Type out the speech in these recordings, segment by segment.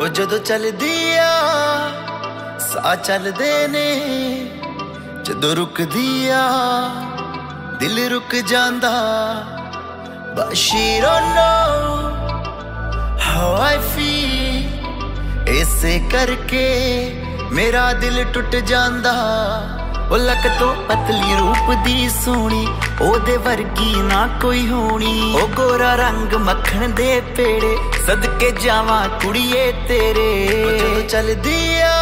ਉਹ ਜਦੋਂ ਚੱਲਦੀ ਆ, ਸਾਹ ਚੱਲਦੇ ਨੇ। ਜਦੋਂ ਰੁਕਦੀ ਆ, ਦਿਲ ਰੁਕ ਜਾਂਦਾ। but she don't know how ਇਸੇ ਕਰਕੇ ਮੇਰਾ ਦਿਲ ਟੁੱਟ ਜਾਂਦਾ। ਉਹ ਲੱਕ ਤੋਂ ਪਤਲੀ ਰੂਪ ਦੀ ਸੋਹਣੀ ਉਹਦੇ ਵਰਗੀ ਨਾ ਕੋਈ ਹੋਣੀ। ਉਹ ਗੋਰਾ ਰੰਗ ਮੱਖਣ ਦੇ ਪੇੜੇ, ਸਦਕੇ ਜਾਵਾਂ ਕੁੜੀਏ ਤੇਰੇ। ਜਦੋਂ ਚੱਲਦੀ ਆ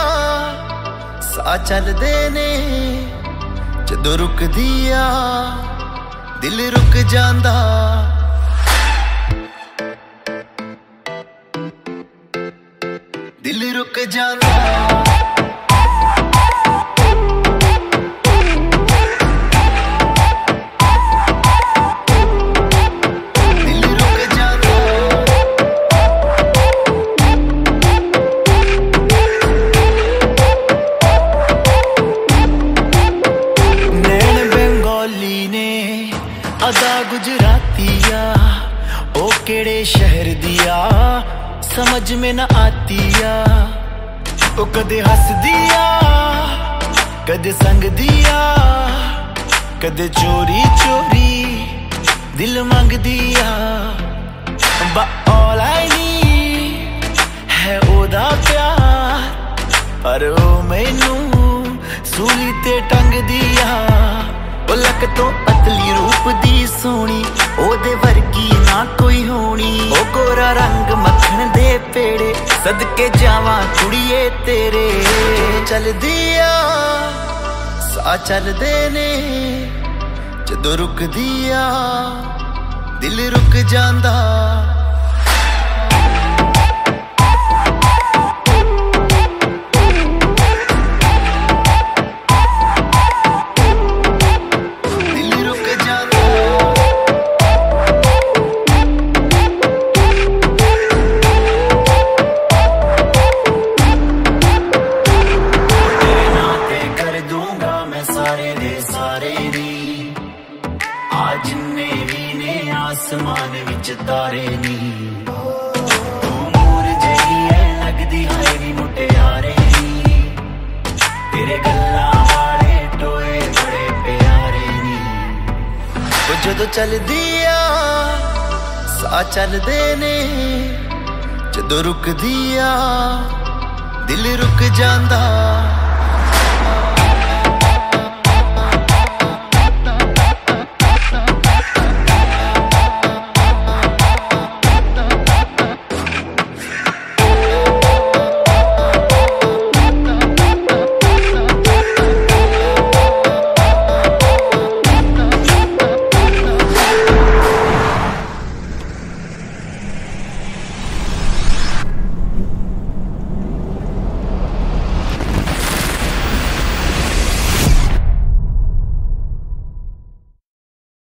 ਸਾਹ ਚੱਲਦੇ ਨੇ। ਜਦੋਂ ਰੁਕਦੀ ਆ, ਦਿਲ ਰੁਕ ਜਾਂਦਾ। ਦਿਲ ਰੁਕ ਜਾਂਦਾ। ਕਿਹੜੇ ਸ਼ਹਿਰ ਦੀ ਆ ਸਮਝ ਮੇ ਨਾ ਆਤੀ ਆ ਉਹ ਕਦੇ ਹੱਸਦੀ ਆ ਕਦੇ ਸੰਗਦੀ ਆ ਕਦੇ ਚੋਰੀ ਚੋਰੀ ਦਿਲ ਮੰਗਦੀ ਆ ਬਟ all I need ਹੈ ਉਹਦਾ ਪਿਆਰ, ਪਰ ਉਹ ਮੈਨੂੰ ਸੂਲੀ ਤੇ ਟੰਗਦੀ ਆ ਉਹ ਲੱਕ ਤੋਂ ਪਤਲੀ ਰੂਪ ਦੀ ਸੋਹਣੀ, ਉਹਦੇ ਨਾ ਕੋਈ ਹੋਣੀ। ਉਹ ਗੋਰਾ ਰੰਗ ਮੱਖਣ ਦੇ ਪੇੜੇ, ਸਦਕੇ ਜਾਵਾਂ ਕੁੜੀਏ ਤੇਰੇ। ਚੱਲਦੀ ਆ ਸਾਹ ਚੱਲਦੇ ਨੇ, ਜਦੋਂ ਰੁਕਦੀ ਆ, ਦਿਲ ਰੁਕ ਜਾਂਦਾ। ਆਸਮਾਨ ਵਿੱਚ ਤਾਰੇ ਨੀ। ਤੂੰ ਮੂਰ ਜਹੀ ਐ, ਲੱਗਦੀ ਹਾਏ ਨੀ ਮੁਟਿਆਰੇ ਨੀ। ਤੇਰੇ ਗੱਲਾਂ ਵਾਲੇ ਟੋਏ ਬੜੇ ਪਿਆਰੇ ਨੀ। ਉਹ ਜਦੋਂ ਚੱਲਦੀ ਆ, ਸਾਹ ਚੱਲਦੇ ਨੇ। ਜਦੋਂ ਰੁਕਦੀ ਆ, ਦਿਲ ਰੁਕ ਜਾਂਦਾ।